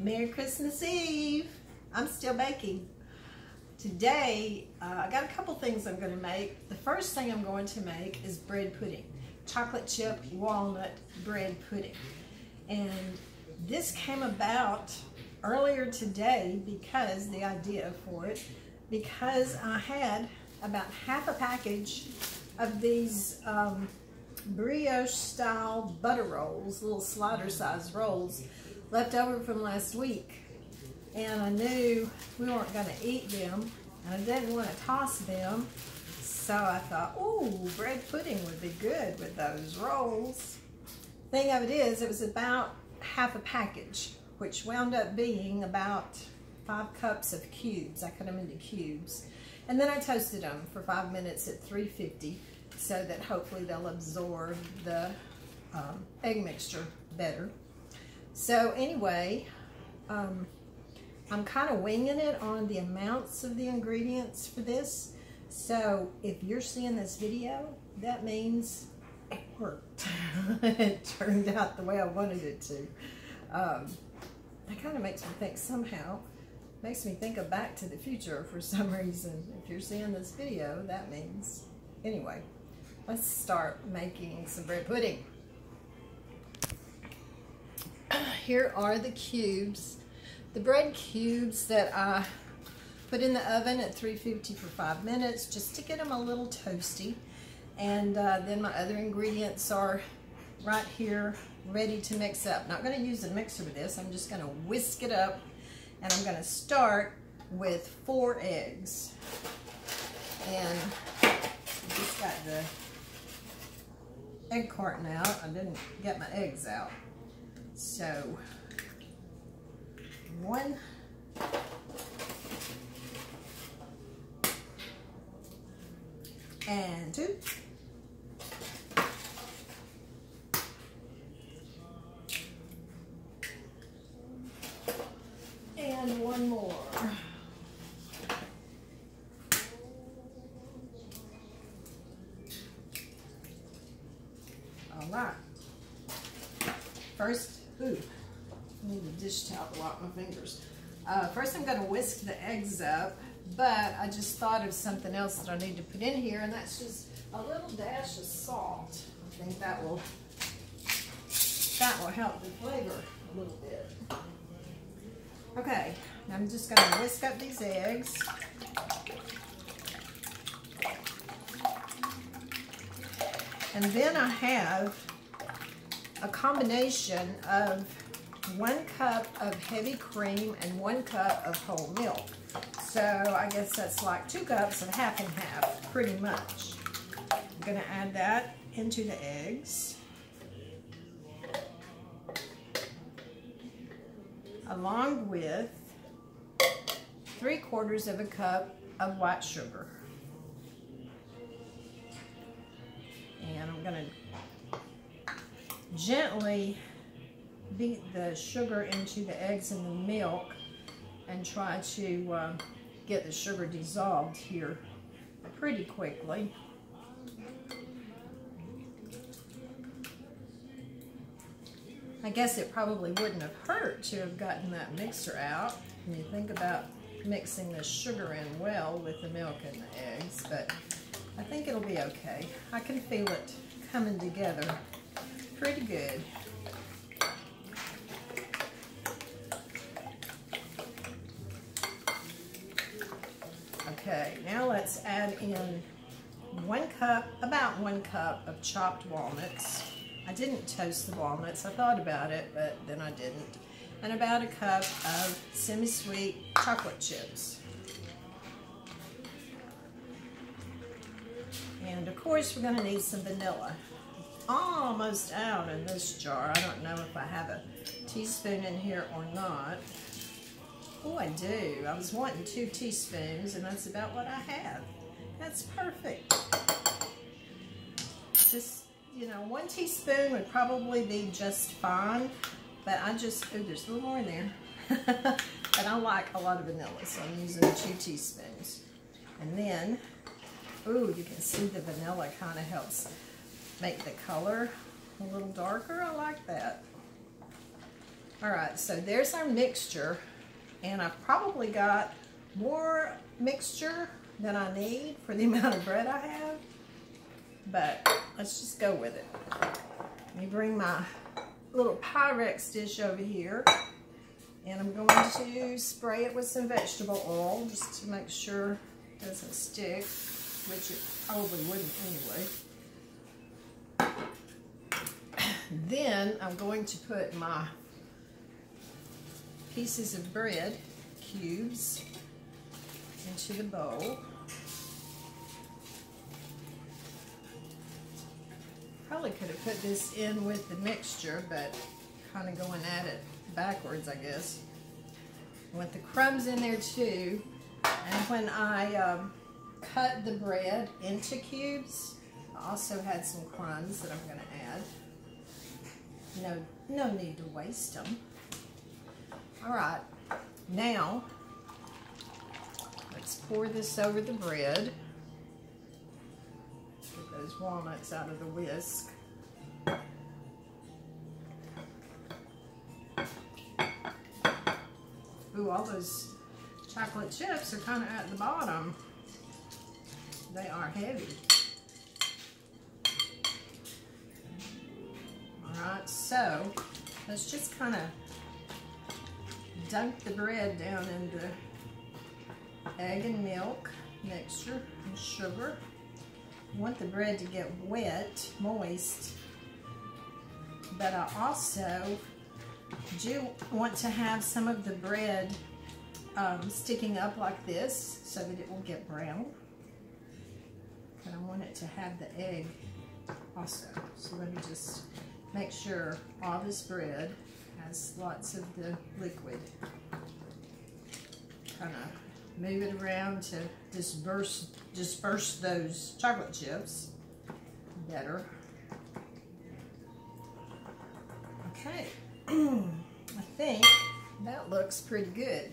Merry Christmas Eve. I'm still baking. Today, uh, I got a couple things I'm going to make. The first thing I'm going to make is bread pudding. Chocolate chip walnut bread pudding. And this came about earlier today because the idea for it, because I had about half a package of these um, brioche style butter rolls, little slider size rolls left over from last week. And I knew we weren't going to eat them, and I didn't want to toss them. So I thought, oh, bread pudding would be good with those rolls. Thing of it is, it was about half a package, which wound up being about five cups of cubes. I cut them into cubes. And then I toasted them for five minutes at 350 so that hopefully they'll absorb the um, egg mixture better. So anyway, um, I'm kind of winging it on the amounts of the ingredients for this. So if you're seeing this video, that means it worked. it turned out the way I wanted it to. Um, that kind of makes me think somehow, makes me think of Back to the Future for some reason. If you're seeing this video, that means, anyway, let's start making some bread pudding here are the cubes, the bread cubes that I put in the oven at 350 for five minutes just to get them a little toasty. And uh, then my other ingredients are right here ready to mix up. Not gonna use a mixer with this, I'm just gonna whisk it up and I'm gonna start with four eggs. And I just got the egg carton out. I didn't get my eggs out. So, one, and two, and one more. All right. First, Ooh, I need a dish towel to wipe my fingers. Uh, first I'm going to whisk the eggs up, but I just thought of something else that I need to put in here, and that's just a little dash of salt. I think that will that will help the flavor a little bit. Okay, I'm just going to whisk up these eggs. And then I have a combination of one cup of heavy cream and one cup of whole milk. So I guess that's like two cups of half and half, pretty much. I'm gonna add that into the eggs. Along with three quarters of a cup of white sugar. And I'm gonna gently beat the sugar into the eggs and the milk and try to uh, get the sugar dissolved here pretty quickly. I guess it probably wouldn't have hurt to have gotten that mixer out when you think about mixing the sugar in well with the milk and the eggs, but I think it'll be okay. I can feel it coming together pretty good. Okay, now let's add in one cup, about one cup of chopped walnuts. I didn't toast the walnuts. I thought about it, but then I didn't. And about a cup of semi-sweet chocolate chips. And of course, we're gonna need some vanilla almost out in this jar. I don't know if I have a teaspoon in here or not. Oh, I do. I was wanting two teaspoons, and that's about what I have. That's perfect. Just, you know, one teaspoon would probably be just fine, but I just, oh, there's a little more in there. but I like a lot of vanilla, so I'm using two teaspoons. And then, oh, you can see the vanilla kind of helps make the color a little darker. I like that. All right, so there's our mixture. And I've probably got more mixture than I need for the amount of bread I have. But let's just go with it. Let me bring my little Pyrex dish over here. And I'm going to spray it with some vegetable oil just to make sure it doesn't stick, which it probably wouldn't anyway. Then I'm going to put my pieces of bread cubes into the bowl. Probably could have put this in with the mixture, but kind of going at it backwards, I guess. With the crumbs in there too. And when I um, cut the bread into cubes, I also had some crumbs that I'm going to add. No, no need to waste them. All right, now let's pour this over the bread. Get those walnuts out of the whisk. Ooh, all those chocolate chips are kind of at the bottom. They are heavy. Right, so let's just kind of dunk the bread down in the egg and milk mixture and sugar. I want the bread to get wet, moist, but I also do want to have some of the bread um, sticking up like this so that it will get brown. And I want it to have the egg also. So let me just make sure all this bread has lots of the liquid. Kind of move it around to disperse, disperse those chocolate chips better. Okay, I think that looks pretty good.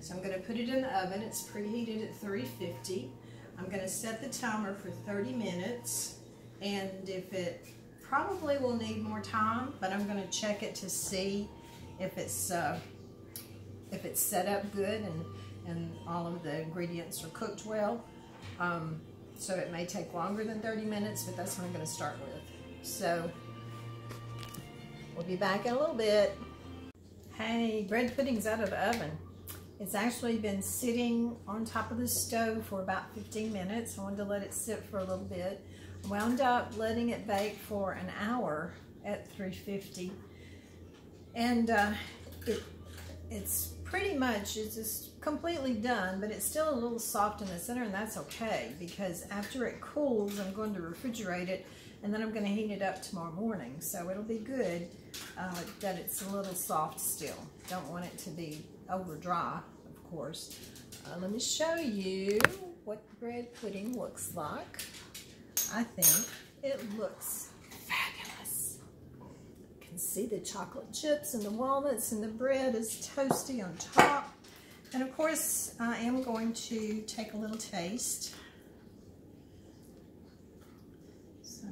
So I'm gonna put it in the oven. It's preheated at 350. I'm gonna set the timer for 30 minutes. And if it probably will need more time, but I'm gonna check it to see if it's uh, if it's set up good and, and all of the ingredients are cooked well. Um, so it may take longer than 30 minutes, but that's what I'm gonna start with. So we'll be back in a little bit. Hey, bread pudding's out of the oven. It's actually been sitting on top of the stove for about 15 minutes. I wanted to let it sit for a little bit wound up letting it bake for an hour at 350 and uh, it, it's pretty much it's just completely done but it's still a little soft in the center and that's okay because after it cools I'm going to refrigerate it and then I'm going to heat it up tomorrow morning. So it'll be good uh, that it's a little soft still. Don't want it to be over dry of course. Uh, let me show you what the bread pudding looks like I think it looks fabulous. You can see the chocolate chips and the walnuts and the bread is toasty on top. And of course, I am going to take a little taste. So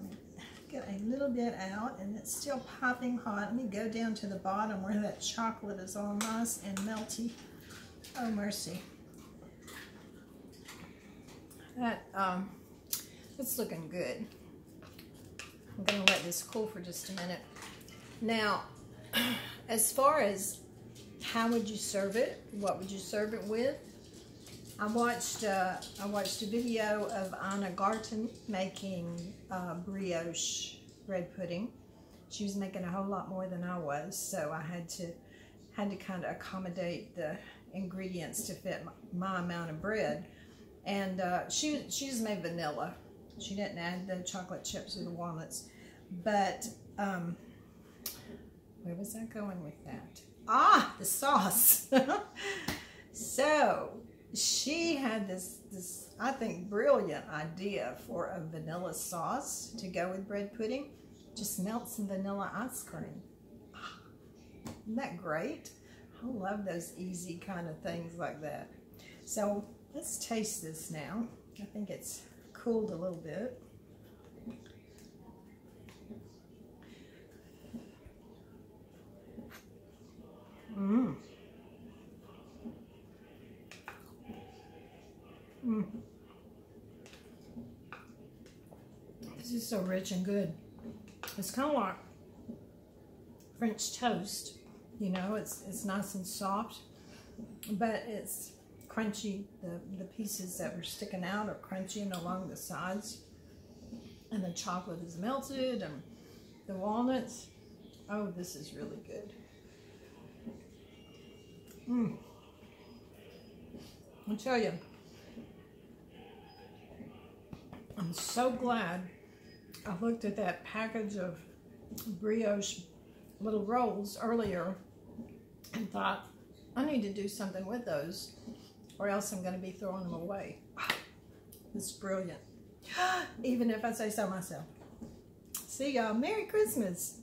get a little bit out and it's still popping hot. Let me go down to the bottom where that chocolate is all nice and melty. Oh, mercy. That, um, it's looking good. I'm gonna let this cool for just a minute. Now, as far as how would you serve it, what would you serve it with? I watched uh, I watched a video of Ina Garten making uh, brioche bread pudding. She was making a whole lot more than I was, so I had to had to kind of accommodate the ingredients to fit my, my amount of bread. And uh, she she just made vanilla, she didn't add the chocolate chips or the walnuts. But, um, where was I going with that? Ah, the sauce. so, she had this, this, I think, brilliant idea for a vanilla sauce to go with bread pudding. Just melt some vanilla ice cream. Isn't that great? I love those easy kind of things like that. So let's taste this now. I think it's cooled a little bit. Mmm. Mmm. This is so rich and good. It's kind of like French toast. You know, it's it's nice and soft, but it's crunchy. The, the pieces that were sticking out are crunchy and along the sides. And the chocolate is melted and the walnuts. Oh, this is really good. Mmm. I'll tell you, I'm so glad I looked at that package of brioche little rolls earlier and thought, I need to do something with those or else I'm going to be throwing them away. It's brilliant. Even if I say so myself. See y'all. Merry Christmas.